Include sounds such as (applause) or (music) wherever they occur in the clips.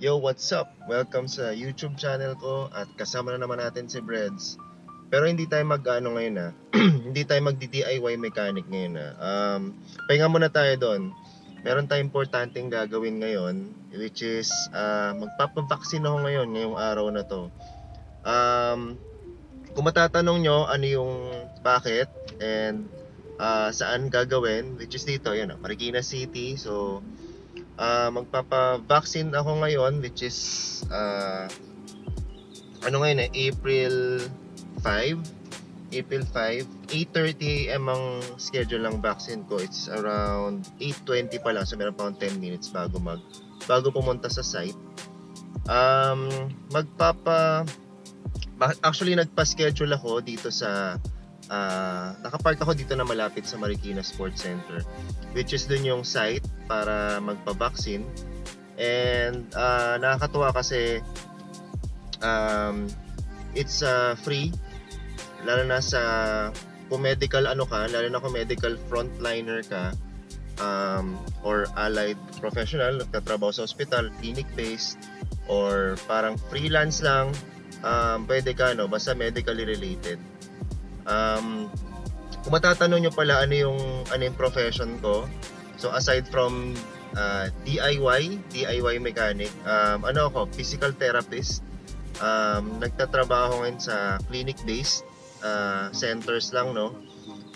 Yo, what's up? Welcome sa YouTube channel ko at kasama na naman natin si Breads. Pero hindi tayo mag ano ngayon na. (clears throat) hindi tayo mag DIY mechanic ngayon na. Um, pahinga muna tayo doon. Meron tayong importanteng gagawin ngayon which is uh, magpapabaksin ako ngayon ngayong araw na to. Um, kung matatanong nyo ano yung bakit and uh, saan gagawin which is dito, yun, Marikina City. So, uh, magpapa-vaccine ako ngayon which is uh, ano ngayon eh, April 5 April 5 8.30 am ang schedule ng vaccine ko. It's around 8.20 pa lang so meron pa akong 10 minutes bago mag bago pumunta sa site. Um, magpapa actually nagpa-schedule ako dito sa uh, nakapark ako dito na malapit sa Marikina Sports Center which is dun yung site para magpa-vaccine. And uh, nakakatuwa kasi um, it's uh, free lalo na sa kung medical ano ka lalo na kung medical frontliner ka um, or allied professional nagtatrabaho sa hospital clinic based or parang freelance lang um, pwede ka no basta medically related um, kung matatanong nyo pala ano yung ano yung profession ko. So aside from uh, DIY DIY mechanic um, ano ako physical therapist. Um, nagtatrabaho ngayon sa clinic based uh, centers lang no?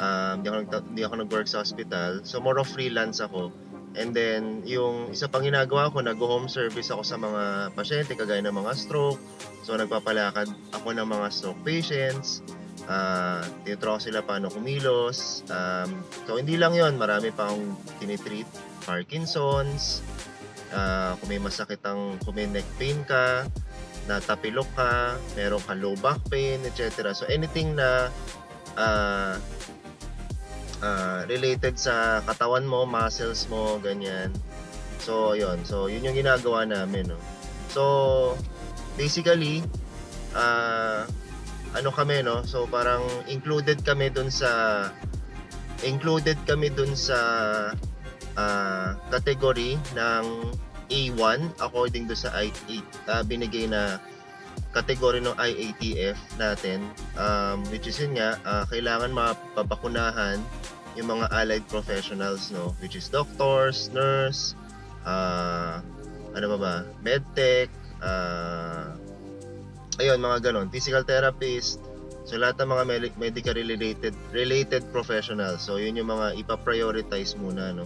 Um, di, ako nag, di ako nag-work sa hospital. So more of freelance ako. And then yung isa pang ginagawa ko nag-home service ako sa mga pasyente kagaya ng mga stroke. So nagpapalakad ako ng mga stroke patients uh, tinuturo ko sila paano kumilos um, so hindi lang yon marami pa akong tinitreat Parkinson's uh, kung may masakit ang kung may neck pain ka natapilok ka, meron ka low back pain, etc. So anything na uh, uh, related sa katawan mo, muscles mo, ganyan. So, yon So, yun yung ginagawa namin, no. So, basically, uh, ano kami, no? So, parang included kami dun sa included kami dun sa uh, category ng A1 according do sa I uh, binigay na kategory ng IATF natin. Um, which is yun nga uh, kailangan mapabakunahan yung mga allied professionals no? Which is doctors, nurse, uh, ano ba ba, medtech, uh, ayun mga ganon, physical therapist, so lahat ng mga medical related related professionals. So yun yung mga ipa-prioritize muna no.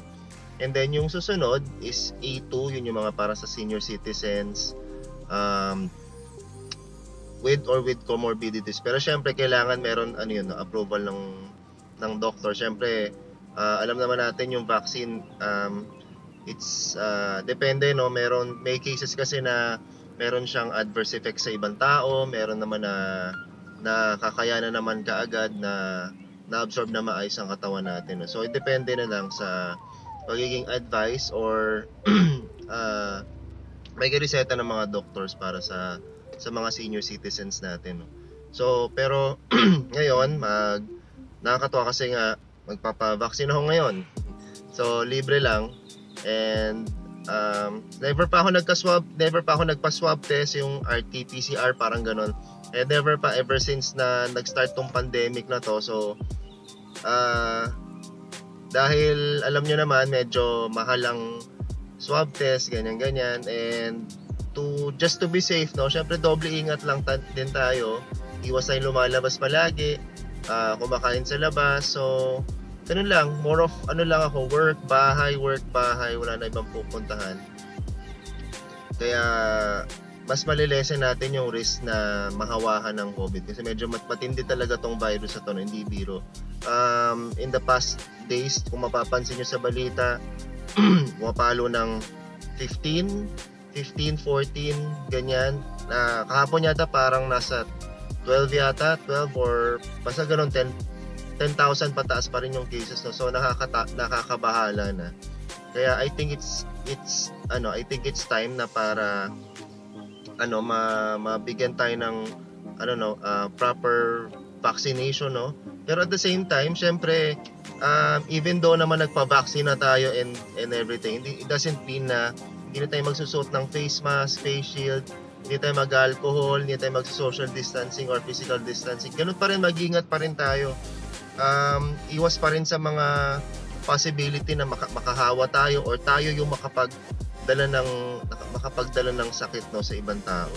And then yung susunod is A2, yun yung mga para sa senior citizens um, with or with comorbidities. Pero syempre kailangan meron ano yun, approval ng ng doctor. Syempre uh, alam naman natin yung vaccine um, it's uh, depende no, meron may cases kasi na meron siyang adverse effect sa ibang tao, meron naman na na kakayanan naman kaagad na na-absorb na maayos ang katawan natin. So, it depende na lang sa pagiging advice or uh, (clears throat) may reseta ng mga doctors para sa sa mga senior citizens natin. No? So, pero (clears throat) ngayon, mag nakakatuwa kasi nga magpapa-vaccine ako ngayon. So, libre lang and um, never pa ako nagka-swab, never pa ako nagpa-swab test yung RT-PCR parang ganun. And never pa ever since na nag-start tong pandemic na to. So, uh, dahil alam nyo naman, medyo mahal ang swab test, ganyan-ganyan. And to just to be safe, no? Syempre, doble ingat lang ta- din tayo. Iwas tayong lumalabas palagi. Uh, kumakain sa labas. So, ganun lang. More of, ano lang ako, work, bahay, work, bahay. Wala na ibang pupuntahan. Kaya, mas malilesen natin yung risk na mahawahan ng COVID kasi medyo matindi talaga tong virus na to, hindi biro. Um, in the past days, kung mapapansin nyo sa balita, (clears throat) pumapalo ng 15, 15, 14, ganyan. Na kahapon yata parang nasa 12 yata, 12 or basta ganun 10 10,000 pataas pa rin yung cases no. So nakakata nakakabahala na. Kaya I think it's it's ano, I think it's time na para ano ma mabigyan tayo ng ano no uh, proper vaccination no pero at the same time syempre um, even though naman nagpa-vaccine na tayo and and everything it doesn't mean na hindi na tayo magsusuot ng face mask, face shield, hindi tayo mag-alcohol, hindi tayo mag-social distancing or physical distancing. Ganun pa rin, mag-ingat pa rin tayo. Um, iwas pa rin sa mga possibility na maka- makahawa tayo or tayo yung makapagdala ng makapagdala ng sakit no sa ibang tao.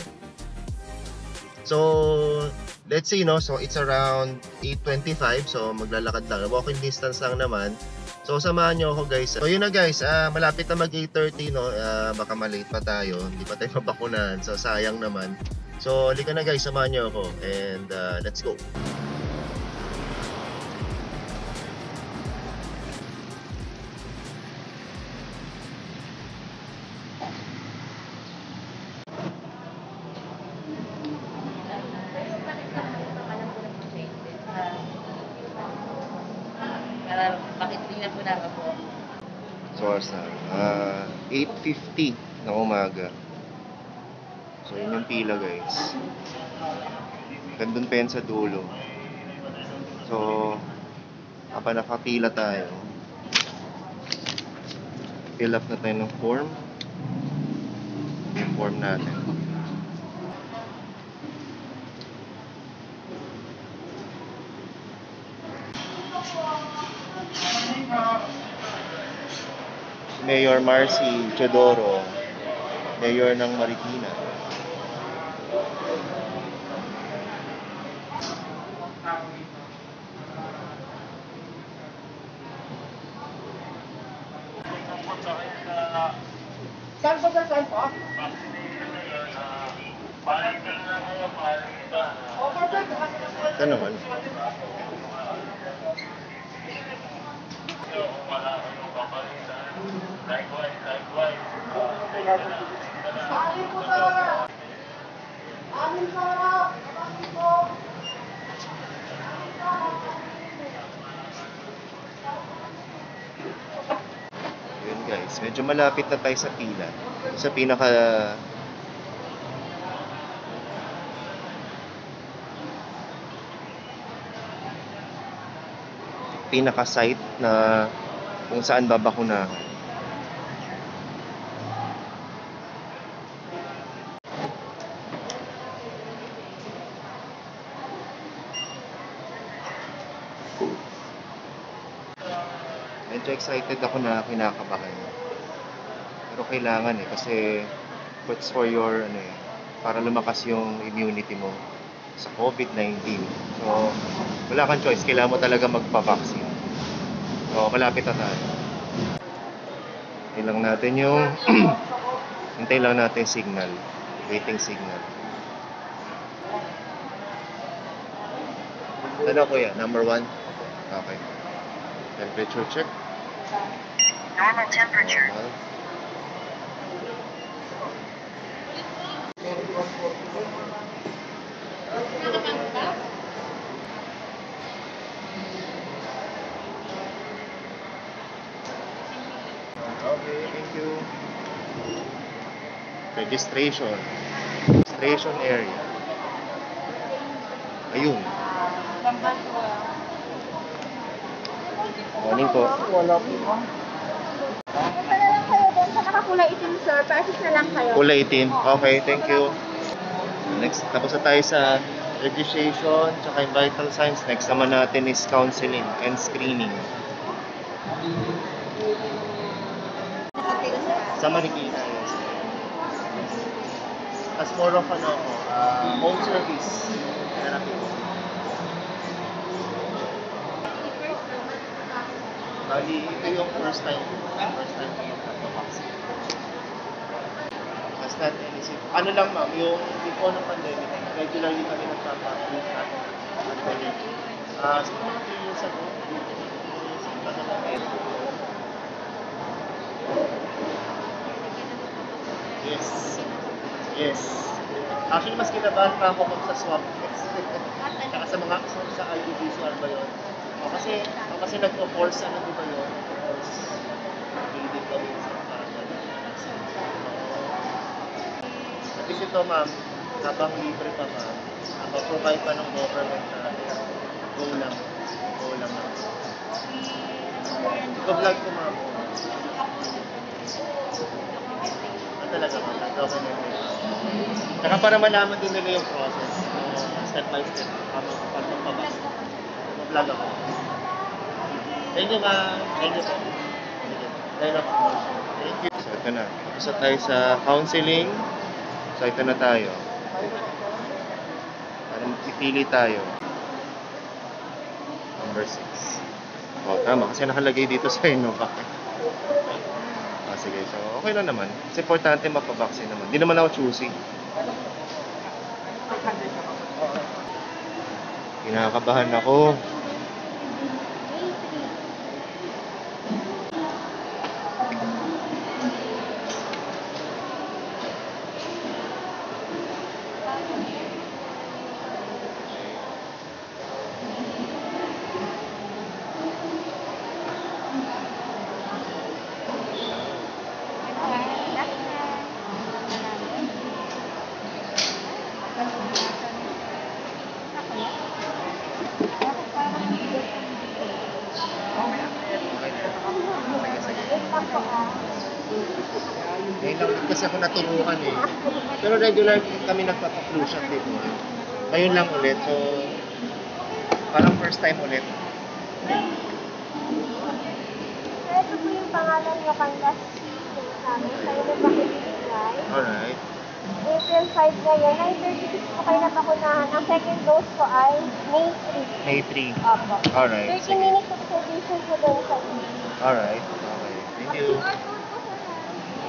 So, let's see no, so it's around 8:25 so maglalakad lang. Walking distance lang naman. So samahan niyo ako guys. So yun na guys, ah, malapit na mag 8:30 no, Ah, baka malate pa tayo. Hindi pa tayo (laughs) mabakunan. So sayang naman. So halika na guys, samahan niyo ako and ah, let's go. Oras na. Ah, 8.50 ng umaga. So yun yung pila guys. Gandun pa yan sa dulo. So, kapag nakapila tayo, fill up na tayo ng form. Yung form natin. Si Mayor Marcy Chodoro, Mayor ng Marikina. Saan po, sir? Saan po? Opo, sir. Ito naman. Amin po, sir. Amin, sir. Amin po. Yun guys, medyo malapit na tayo sa pila. Sa pinaka pinaka site na kung saan babakunahan. Medyo excited ako na kinakabahan. Pero kailangan eh kasi it's for your ano eh, para lumakas yung immunity mo sa COVID-19. So, wala kang choice. Kailangan mo talaga magpa-vaccine. So, malapit na tayo. Hintay natin yung (clears throat) hintay lang natin signal. Waiting signal. Ano kuya? Number one? Okay. Temperature check. Normal temperature. Normal. Okay, thank you. Registration. Registration area. Ayun. Morning po. Wala po. Na lang kayo doon sa nakakulay itim, sir. Pasis na lang kayo. Kulay itim. Okay, thank you. Next, tapos na tayo sa registration, tsaka yung vital signs. Next naman natin is counseling and screening. Sa Marikina, yes. As more of ano uh, home service therapy po. Bali, ito yung first time, first time ko yung nagpa-vaccine. Mas not anything. Ano lang ma'am, yung before ng pandemic, regularly kami shot. Pandemic. Ah, siguro mga 3 years ago, tagal ng medyo. Yes. Yes. Actually, mas kinabahan pa ako kung sa swab test. (laughs) Tsaka sa mga sa, sa RT-PCR ba yun? O, kasi, o, kasi nagpo-force ano di ba yun? Force sa parang ganun. At ito ma'am, habang libre pa ma'am, provide pa ng government na go lang. Go lang ma'am. Ito vlog ko ma'am. talaga ako. Documented. Saka para malaman din nila yung process. uh, step by step. Paano pag Mag-vlog ako. Thank you, ma'am. Thank you, sir. Thank you. Thank you. So, ito na. Na tayo sa counseling. So, ito na tayo. Para ipili tayo. Number 6. Oh, tama. Kasi nakalagay dito sa Innova. (laughs) Ah, sige. So, okay lang naman. Kasi importante mapabaksin naman. Hindi naman ako choosy. Kinakabahan ako. Ngayon lang naturukan eh. Pero regular kami nagpapa-flu shot dito. Ngayon lang ulit. So, parang first time ulit. Ito po yung pangalan niya kang last season namin. Kayo na pakibigay. Alright. April 5 ngayon. 9.36 po kayo napakunahan. Ang second dose po ay May 3. May 3. Opo. Alright. 30 Sige. minutes observation po doon sa inyo. Alright. Okay. Thank you.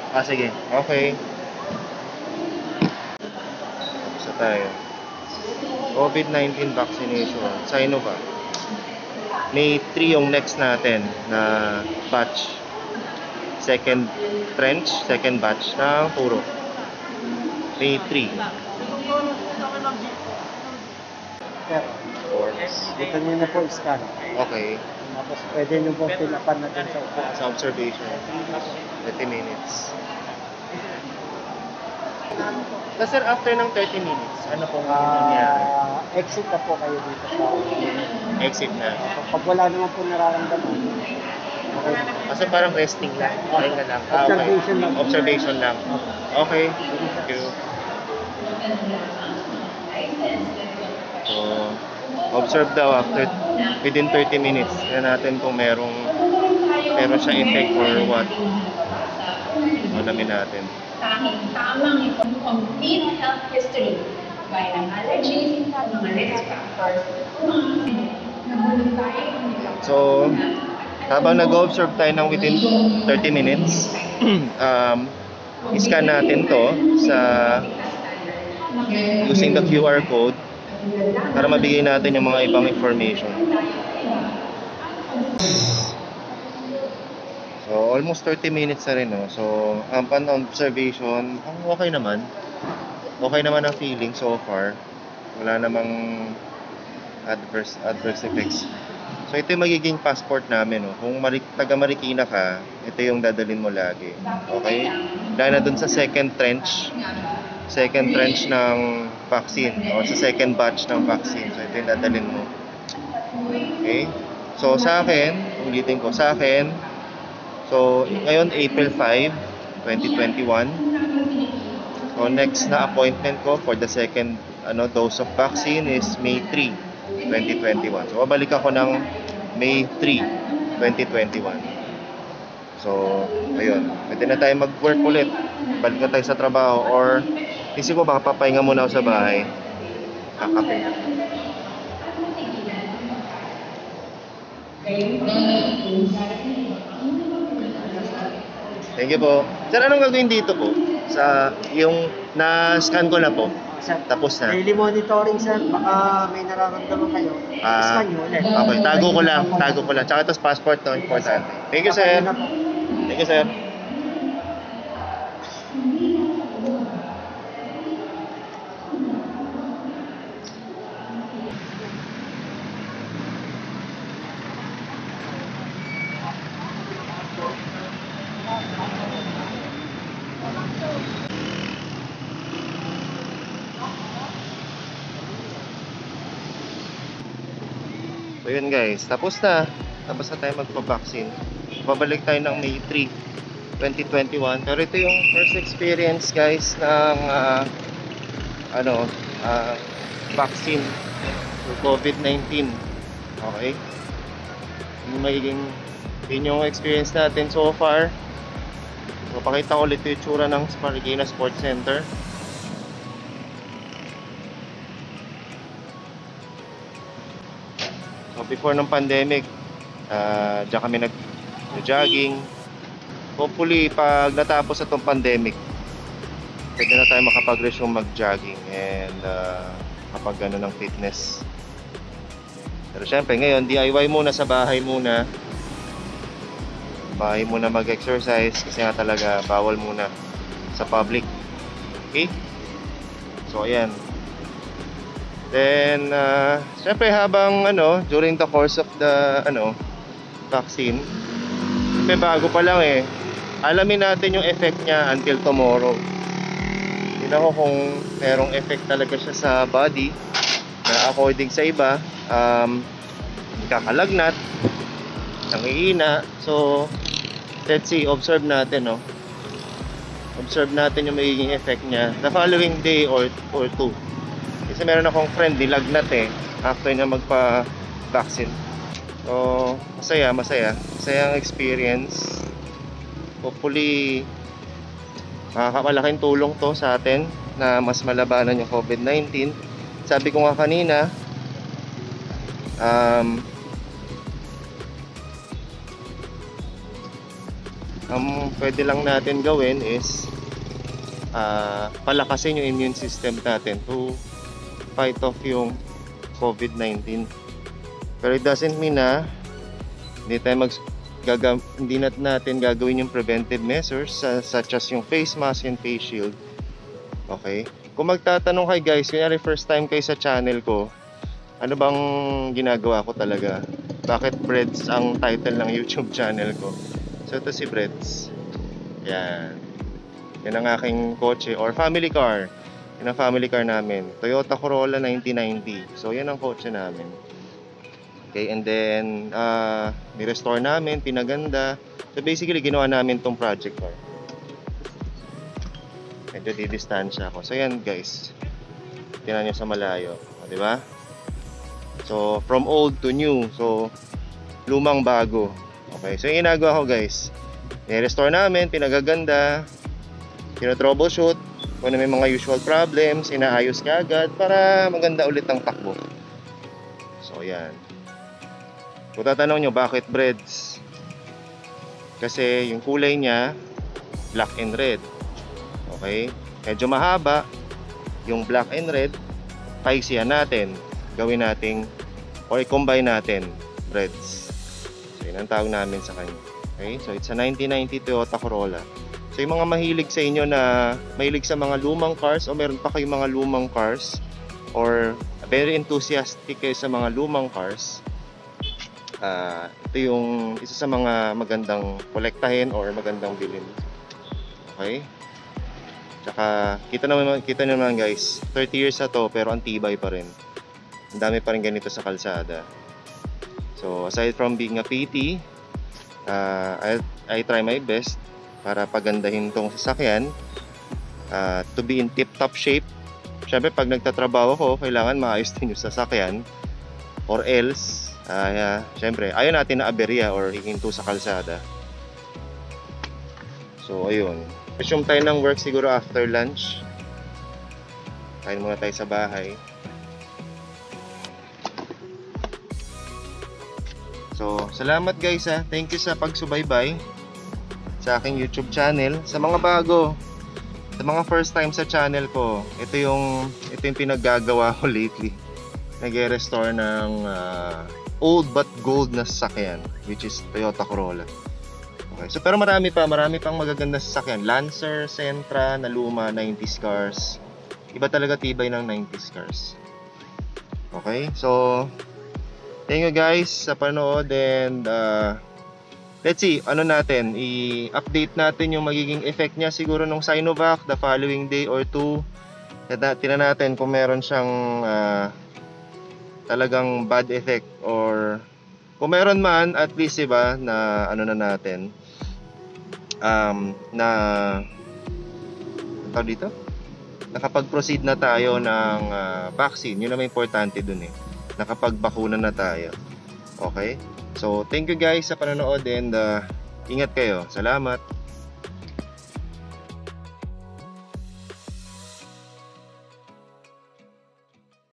Ah, sige. Okay. Isa tayo. COVID-19 vaccination. Sinovac. May 3 yung next natin na batch. Second trench, second batch ng puro. May 3. Sir, dito nyo na po scan. Okay. Tapos pwede nyo po tinapan na dun sa. Sa observation. 30 minutes. Tapos sir, after ng 30 minutes, ano pong nangyayari? Ah, exit na po kayo dito sa Exit na. Pag wala naman po nararamdaman, okay. Kasi parang resting lang. Okay na lang. Ah, okay. Observation lang. Observation lang. Okay. Thank you. So, observe daw after within 30 minutes. Yan natin kung merong meron siya effect or what. Alamin natin. Tanging tamang itong complete health history gaya ng allergies, mga risk factors. So, habang nag-observe tayo ng within 30 minutes, (clears throat) um, scan natin to sa using the QR code para mabigay natin yung mga ibang information. So, almost 30 minutes na rin, no? So, ang pan-observation, ang okay naman. Okay naman ang feeling so far. Wala namang adverse adverse effects. So, ito yung magiging passport namin, no? Kung Mari- taga Marikina ka, ito yung dadalhin mo lagi. Okay? Dahil na dun sa second trench, second trench ng vaccine, o sa second batch ng vaccine. So, ito yung dadalhin mo. Okay? So, sa akin, ulitin ko, sa akin, so, ngayon, April 5, 2021. So, next na appointment ko for the second ano dose of vaccine is May 3, 2021. So, babalik ako ng May 3, 2021. So, ayun. Pwede na tayo mag-work ulit. Balik na tayo sa trabaho or isip ko baka papahinga muna ako sa bahay. Kakape. Thank you po. Sir, anong gagawin dito po? Sa yung na-scan ko na po. Sir, Tapos na. daily monitoring sir, baka may nararamdaman kayo, Ah, scan nyo ulit. okay, tago ko lang, tago ko lang. Tsaka ito passport no, important. Thank you, sir. Thank you, sir. So yun guys, tapos na. Tapos na tayo magpa-vaccine. Babalik tayo ng May 3, 2021. Pero ito yung first experience guys ng ah, ano, ah, vaccine for COVID-19. Okay? Yung magiging yun yung experience natin so far. So, pakita ko ulit yung itsura ng Marikina Sports Center. Before ng pandemic, ah diyan kami nag-jogging. Hopefully, pag natapos itong pandemic, pwede na tayo makapag-resume mag-jogging and uh, kapag gano'n ng fitness. Pero syempre, ngayon, DIY muna sa bahay muna. Bahay muna mag-exercise kasi nga talaga bawal muna sa public. Okay? So, ayan. Then, uh, syempre habang ano, during the course of the ano, vaccine, syempre bago pa lang eh, alamin natin yung effect niya until tomorrow. Yun ako kung merong effect talaga siya sa body na according sa iba, um, kakalagnat, nangihina. So, let's see, observe natin, no? Observe natin yung magiging effect niya the following day or, or two. Kasi meron akong friend, nilagnat eh, after niya magpa-vaccine. So, masaya, masaya. Masaya ang experience. Hopefully, makakapalaking tulong to sa atin na mas malabanan yung COVID-19. Sabi ko nga kanina, um, ang pwede lang natin gawin is ah, palakasin yung immune system natin to fight off yung COVID-19. Pero it doesn't mean na hindi tayo mag hindi nat natin gagawin yung preventive measures sa- such as yung face mask and face shield. Okay? Kung magtatanong kay guys, kunyari first time kayo sa channel ko, ano bang ginagawa ko talaga? Bakit Breads ang title ng YouTube channel ko? So ito si Breads. Yan. Yan ang aking kotse or family car. Yan ang family car namin. Toyota Corolla 1990. So yan ang kotse namin. Okay, and then uh, ni-restore namin, pinaganda. So basically ginawa namin tong project car. Medyo didistansya ako. So yan guys. Tingnan nyo sa malayo. O, di ba? So from old to new. So lumang bago. Okay, so yung ginagawa ko guys. Ni-restore namin, pinagaganda. Tino-troubleshoot. Kung ano may mga usual problems, inaayos ka agad para maganda ulit ang takbo. So yan. Kung tatanong nyo bakit breads? Kasi yung kulay niya black and red. Okay? Medyo mahaba yung black and red. Paisiyan natin. Gawin nating or i-combine natin breads. So yun ang tawag namin sa kanya. Okay? So it's a 1990 Toyota Corolla. So yung mga mahilig sa inyo na mahilig sa mga lumang cars o meron pa kayong mga lumang cars or very enthusiastic kayo sa mga lumang cars, ah ito yung isa sa mga magandang kolektahin or magandang bilhin. Okay? Tsaka kita naman kita naman guys, 30 years na to pero ang tibay pa rin. Ang dami pa rin ganito sa kalsada. So aside from being a PT, uh, I I try my best para pagandahin tong sasakyan uh, to be in tip-top shape. Syempre pag nagtatrabaho ko, kailangan maayos din yung sasakyan or else uh, syempre ayaw natin na aberya or hihinto sa kalsada. So ayun. Resume tayo ng work siguro after lunch. Kain muna tayo sa bahay. So, salamat guys ha. Thank you sa pagsubaybay sa aking YouTube channel. Sa mga bago, sa mga first time sa channel ko, ito yung ito yung pinaggagawa ko (laughs) lately. Nag-restore ng ah, old but gold na sasakyan, which is Toyota Corolla. Okay, so pero marami pa, marami pang magaganda sasakyan. Lancer, Sentra, na luma, 90s cars. Iba talaga tibay ng 90s cars. Okay, so Thank you guys sa panood and uh, let's see, ano natin, i-update natin yung magiging effect niya siguro nung Sinovac the following day or two. Tingnan natin kung meron siyang uh, talagang bad effect or kung meron man, at least iba na ano na natin, um, na tawag dito? Nakapag-proceed na tayo ng ah, vaccine. Yun naman importante dun eh. Nakapag-bakuna na tayo. Okay? So, thank you guys sa panonood and ah, ingat kayo. Salamat.